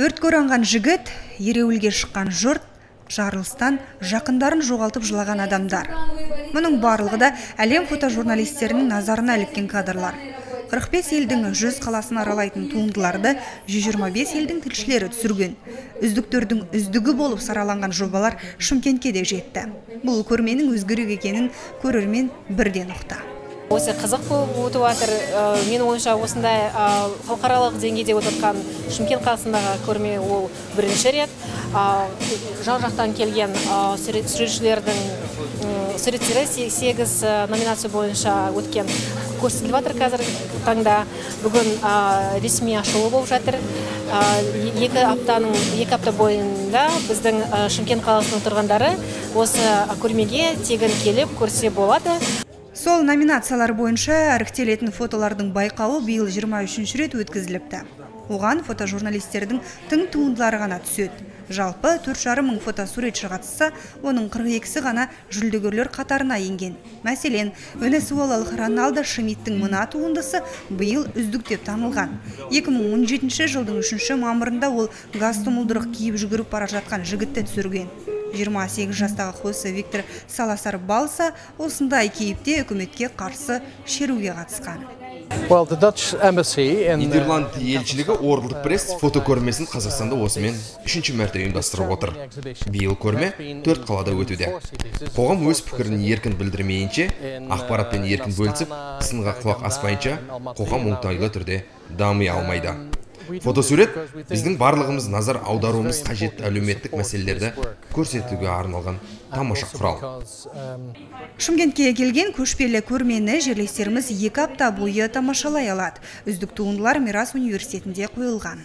өртке оранған жігіт ереуілге шыққан жұрт жарылыстан жақындарын жоғалтып жылаған адамдар. Мұның барлығы да әлем фотожурналистерінің назарына іліккен кадрлар. 45 елдің 100 қаласын аралайтын туындыларды 125 елдің тілшілері түсірген. Үздіктердің үздігі болып сараланған жобалар шымкентке де жетті. Бұл көрменің өзгерек екенін көрермен бірден ұқты. Осы қызық болып өтіп жатыр менің ойымша осындай халықаралық деңгейде өтіп жатқан шымкент қаласындағы көрме ол бірінші рет. Жан жақтан келген суретшілердің суреттері сегіз номинация бойынша өткен көрсетіліп жатыр қазір таңда. Бүгін ресми ашылу болып жатыр. Екі аптаның екі апта бойында біздің шымкент қаласының тұрғындары осы көрмеге тегін келіп көрсе болады. Сол номинациялар бойынша іріктелетін фотолардың байқауы биыл 23 рет өткізіліпті. Оған фотожурналистердің тың туындылары ғана түседі. Жалпы 4,5 мың фотосуретші қатысса, оның 42-сі ғана жүлдегерлер қатарына енген. Мәселен, венесуэлалық Роналдо Шмидттің мына туындысы биыл үздік деп танылған. 2017 жылдың 3 мамырында ол газ тұмылдырық киіп жүгіріп бара жатқан жігітті түсірген. 28 жастағы хосе Виктор Саласар Балса осындай кейіпте үкіметке қарсы шеруге қатысқан. Нидерланд елшілігі World Press фотокөрмесін Қазақстанда осымен үшінші мәрте ұйымдастырып отыр. Биыл көрме төрт қалада өтуде. Қоғам өз пікірін еркін білдірмейінше, ақпаратпен еркін бөлісіп, сынға құлақ аспайынша, қоғам оңтайлы түрде дами алмайды фотосурет біздің барлығымыз назар аударуымыз қажетті әлеуметтік мәселелерді көрсетуге арналған тамаша құрал. Шымкентке келген көшпелі көрмені жерлестеріміз екі апта бойы тамашалай алады. Үздік туындылар мирас университетінде қойылған.